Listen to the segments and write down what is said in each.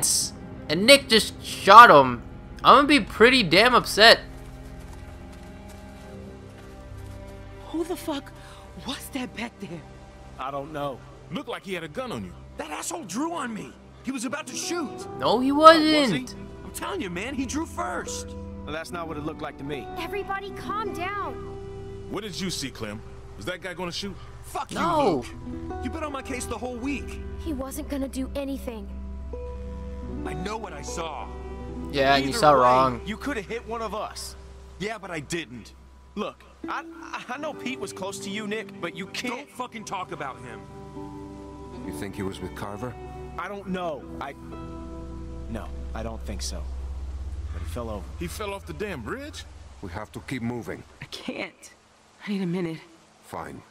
distance and Nick just shot him, I'm gonna be pretty damn upset. Who the fuck was that back there? I don't know. Looked like he had a gun on you. That asshole drew on me. He was about to shoot. No, he oh, Was he? wasn't. I'm telling you, man, he drew first. Well, that's not what it looked like to me. Everybody calm down. What did you see, Clem? Was that guy gonna shoot? Fuck No. you, Luke. You've been on my case the whole week. He wasn't gonna do anything. I know what I saw. Yeah, and you saw way, wrong. You could have hit one of us. Yeah, but I didn't. Look, I I know Pete was close to you, Nick, but you can't. Don't fucking talk about him. You think he was with Carver? I don't know. I. No, I don't think so. But he fell over. He fell off the damn bridge? We have to keep moving. I can't. I need a minute. Fine.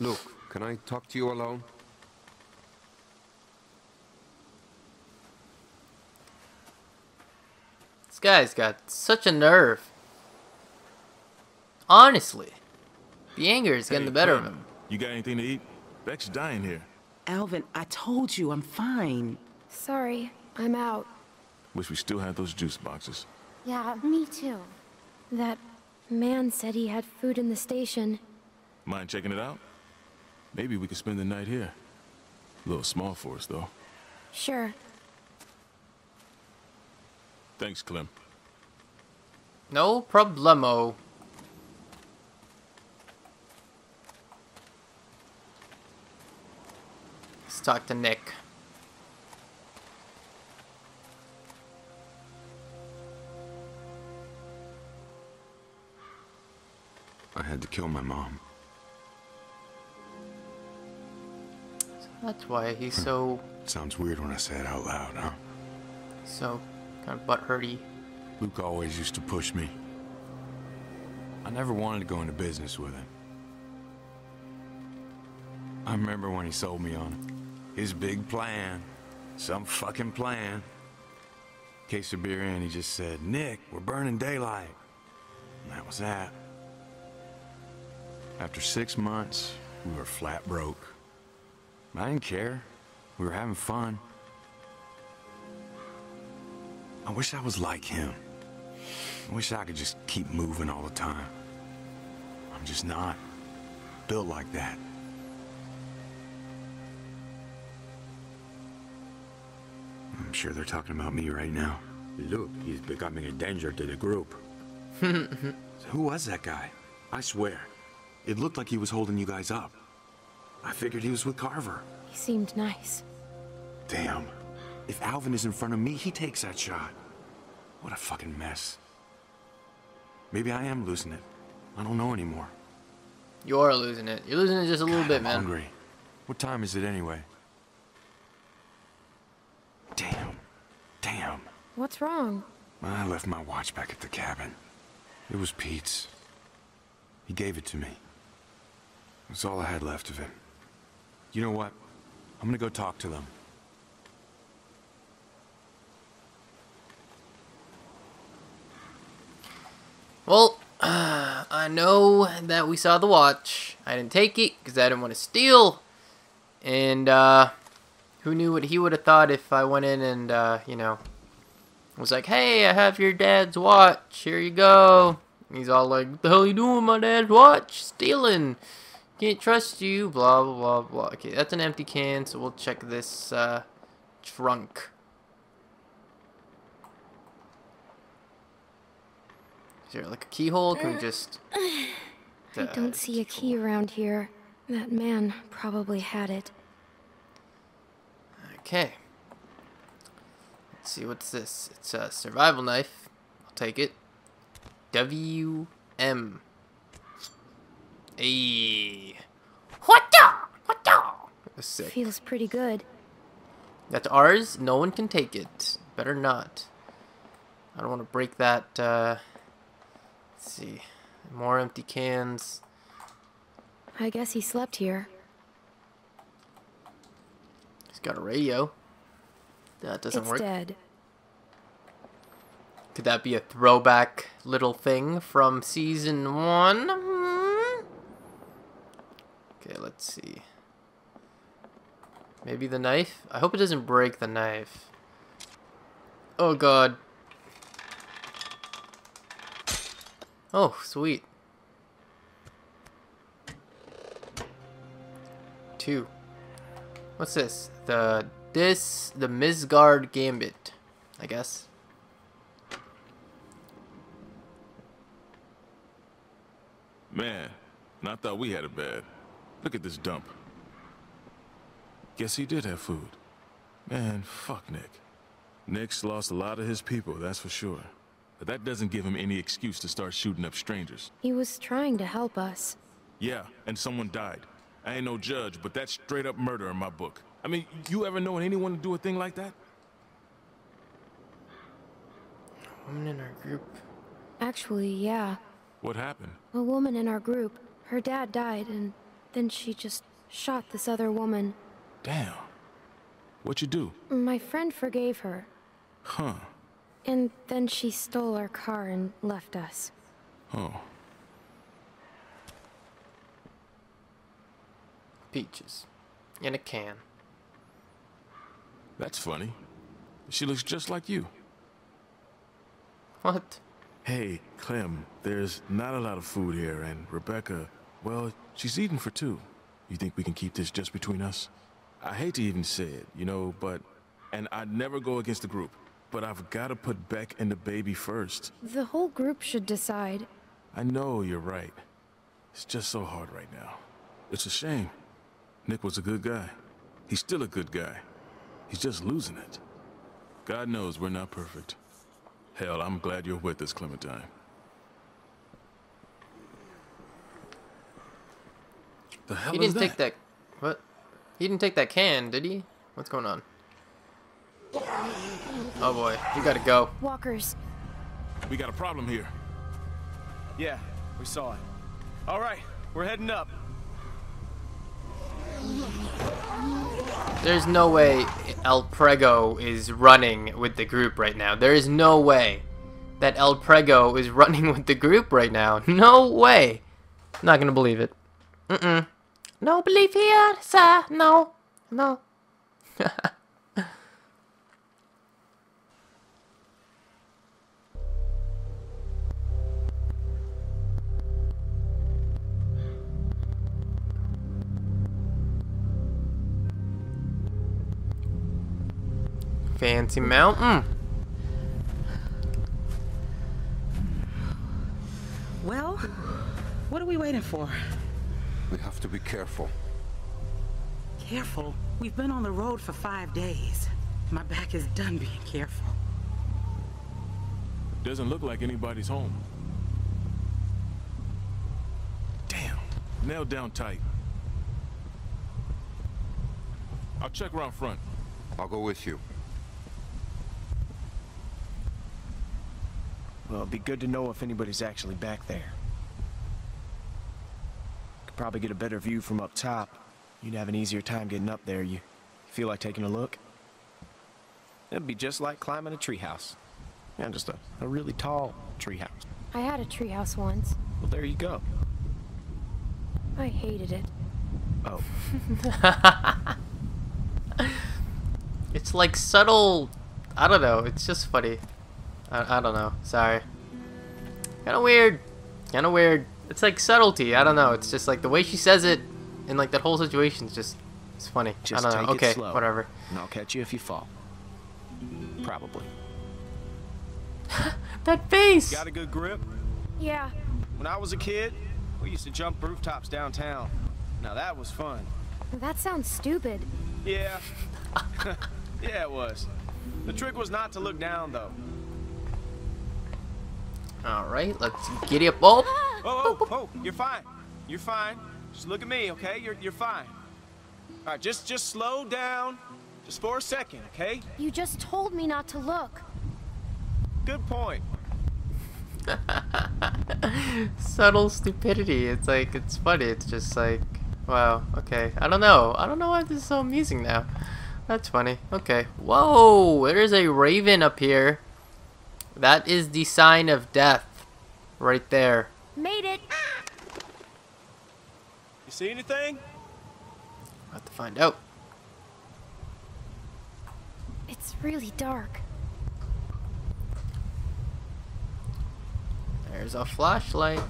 Luke, can I talk to you alone? Guy's got such a nerve. Honestly. The anger is getting Hey, the better of him. You got anything to eat? Beck's dying here. Alvin, I told you I'm fine. Sorry, I'm out. Wish we still had those juice boxes. Yeah, me too. That man said he had food in the station. Mind checking it out? Maybe we could spend the night here. A little small for us, though. Sure. Thanks, Clem. No problemo. Let's talk to Nick. I had to kill my mom. That's why he's so, Sounds weird when I say it out loud, huh? so kind of butthurty. Luke always used to push me. I never wanted to go into business with him. I remember when he sold me on his big plan. Some fucking plan. Case of beer in, he just said, Nick, we're burning daylight. And that was that. After six months, we were flat broke. I didn't care. We were having fun. I wish I was like him. I wish I could just keep moving all the time. I'm just not built like that. I'm sure they're talking about me right now. Look, he's becoming a danger to the group. So who was that guy? I swear, it looked like he was holding you guys up. I figured he was with Carver. He seemed nice. Damn. If Alvin is in front of me, he takes that shot. What a fucking mess. Maybe I am losing it. I don't know anymore. You're losing it. You're losing it just a little God, bit, I'm man. hungry. What time is it anyway? Damn. Damn. What's wrong? I left my watch back at the cabin. It was Pete's. He gave it to me. That's all I had left of it. You know what? I'm gonna go talk to them. Well, I know that we saw the watch. I didn't take it because I didn't want to steal. And, uh, who knew what he would have thought if I went in and, uh, you know, was like, hey, I have your dad's watch. Here you go. And he's all like, what the hell you doing with my dad's watch? Stealing. Can't trust you. Blah, blah, blah, blah. Okay, that's an empty can, so we'll check this, uh, trunk. Is there like a keyhole? Can we just... I Uh, don't see a key around here. That man probably had it. Okay. Let's see, what's this? It's a survival knife. I'll take it. WM. Ayy. What the? What the? That's sick. Feels pretty good. That's ours. No one can take it. Better not. I don't want to break that, uh... Let's see. More empty cans. I guess he slept here. He's got a radio. That doesn't it's work. dead. Could that be a throwback little thing from season one? Okay, let's see. Maybe the knife? I hope it doesn't break the knife. Oh god. Oh, sweet. Two. What's this? The this the Misgard Gambit, I guess. Man, and I thought we had it bad. Look at this dump. Guess he did have food. Man, fuck Nick. Nick's lost a lot of his people, that's for sure. But that doesn't give him any excuse to start shooting up strangers. He was trying to help us. Yeah, and someone died. I ain't no judge, but that's straight up murder in my book. I mean, you ever known anyone to do a thing like that? A woman in our group. Actually, yeah. What happened? A woman in our group. Her dad died, and then she just shot this other woman. Damn. What you do? My friend forgave her, Huh. And then she stole our car and left us. Oh. Peaches. In a can. That's funny. She looks just like you. What? Hey, Clem, there's not a lot of food here, and Rebecca, well, she's eating for two. You think we can keep this just between us? I hate to even say it, you know, but. And I'd never go against the group, but I've gotta put Beck and the baby first. The whole group should decide. I know you're right. It's just so hard right now. It's a shame. Nick was a good guy. He's still a good guy. He's just losing it. God knows we're not perfect. Hell, I'm glad you're with us, Clementine. The hell He is didn't take that. What? He didn't take that can, did he? What's going on? Oh boy, you gotta go. Walkers. We got a problem here. Yeah, we saw it. All right, we're heading up. There's no way El Prego is running with the group right now. There is no way that El Prego is running with the group right now. No way. Not gonna believe it. Mm-mm. No belief here, sir. No. No. Fancy mountain. Well, what are we waiting for? We have to be careful. Careful. We've been on the road for five days. My back is done being careful. Doesn't look like anybody's home. Damn. Nailed down tight. I'll check around front. I'll go with you. Well, it'd be good to know if anybody's actually back there. Could probably get a better view from up top. You'd have an easier time getting up there. You feel like taking a look? It'd be just like climbing a treehouse. Yeah, just a, a really tall treehouse. I had a treehouse once. Well, there you go. I hated it. Oh, It's like subtle. I don't know. It's just funny. I, I don't know. Sorry. Kind of weird. Kind of weird. It's like subtlety. I don't know. It's just like the way she says it, and like that whole situation's just. It's funny. just I don't take know. it Okay, slow. whatever. And I'll catch you if you fall. Probably. That face. Got a good grip? Yeah, When I was a kid, we used to jump rooftops downtown. Now that was fun. that sounds stupid. Yeah. yeah, it was. The trick was not to look down, though. All right, let's giddy up. Oh, Oh, oh, oh, you're fine. You're fine. Just look at me, okay? You're, you're fine. All right, just, just slow down. Just for a second, okay? You just told me not to look. Good point. subtle stupidity. It's like it's funny. It's just like, wow. Okay, I don't know. I don't know why this is so amusing now. That's funny. Okay. Whoa, there's a raven up here. That is the sign of death, right there. Made it. You see anything? I'll have to find out. It's really dark. There's a flashlight.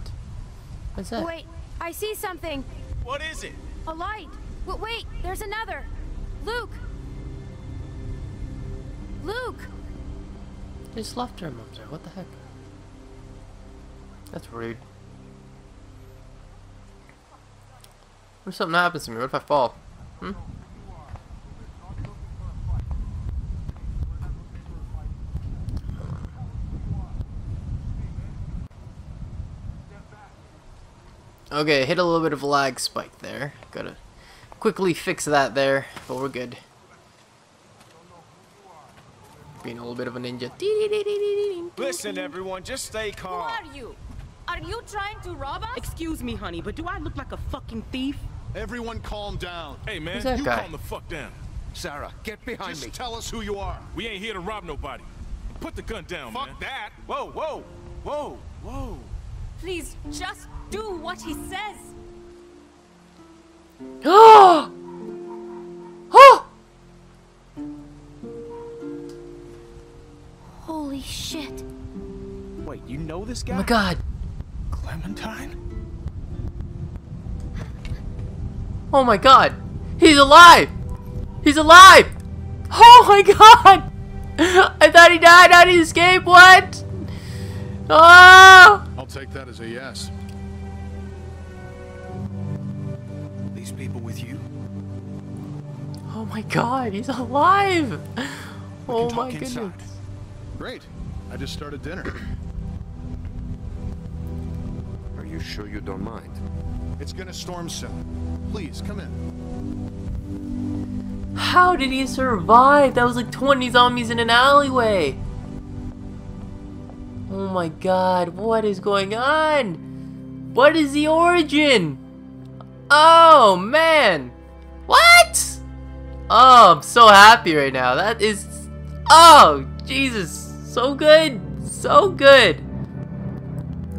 What's that? Wait, I see something. What is it? A light. Wait, wait, there's another. Luke. Luke. Just left her up there. What the heck? That's rude. What if something happens to me? What if I fall? Hmm? Okay, hit a little bit of lag spike there. Gotta quickly fix that there, but we're good. Being a little bit of a ninja. Listen, everyone, just stay Who calm. are you? Are you trying to rob us? Excuse me, honey, but do I look like a fucking thief? Everyone calm down. Hey, man, you guy? calm the fuck down. Sarah, get behind Just me. tell us who you are. We ain't here to rob nobody. Put the gun down, Fuck man. that. Whoa, whoa, whoa, whoa. Please just do what he says. Oh! shit. Wait, you know this Oh my god. Clementine? Oh my god. He's alive! He's alive! Oh my god! I thought he died. How did he escape? What? Oh! I'll take that as a yes. These people with you? Oh my god, he's alive! Oh talk my inside. Goodness. Great. I just started dinner. Are you sure you don't mind? It's gonna storm soon. Please, come in. How did he survive? That was like 20 zombies in an alleyway. Oh my god, what is going on? What is the origin? Oh man. What? Oh, I'm so happy right now. That is Oh, Jesus. So good. So good.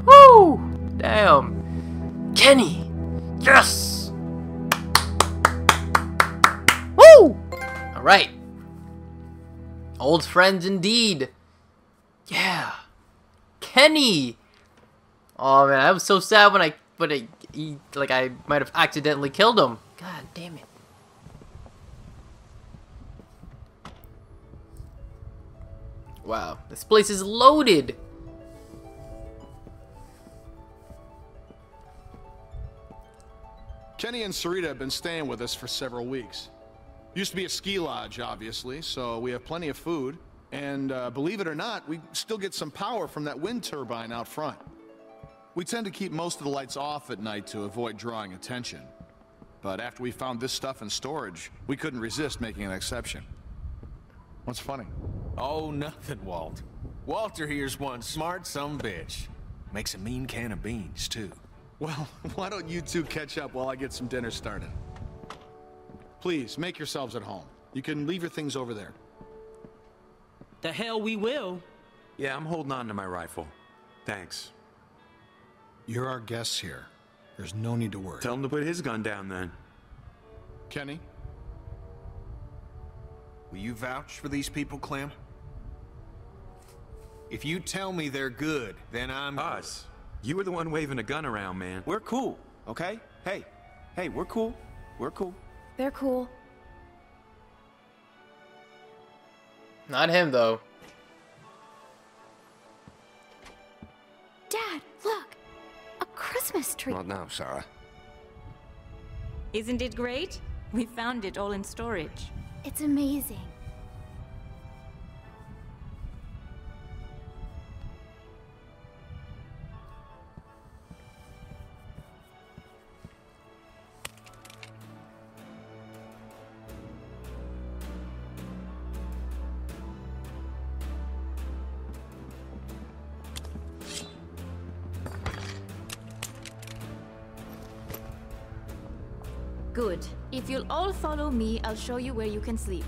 Woo! Damn. Kenny. Yes. Woo! Alright. Old friends indeed. Yeah. Kenny. Oh man, I was so sad when I when I he, like I might have accidentally killed him. God damn it. Wow, this place is loaded. Kenny and Sarita have been staying with us for several weeks. Used to be a ski lodge, obviously, so we have plenty of food. And uh, believe it or not, we still get some power from that wind turbine out front. We tend to keep most of the lights off at night to avoid drawing attention. But after we found this stuff in storage, we couldn't resist making an exception. What's funny? Oh, nothing, Walt. Walter here's one smart some bitch. Makes a mean can of beans, too. Well, why don't you two catch up while I get some dinner started? Please, make yourselves at home. You can leave your things over there. The hell we will. Yeah, I'm holding on to my rifle. Thanks. You're our guests here. There's no need to worry. Tell him to put his gun down then. Kenny, Will you vouch for these people, Clem? If you tell me they're good, then I'm... Us. You were the one waving a gun around, man. We're cool, okay? Hey, hey, we're cool. We're cool. They're cool. Not him though. Dad, look! A Christmas tree. Not now, Sarah. Isn't it great? We found it all in storage. It's amazing. Good. If you'll all follow me, I'll show you where you can sleep.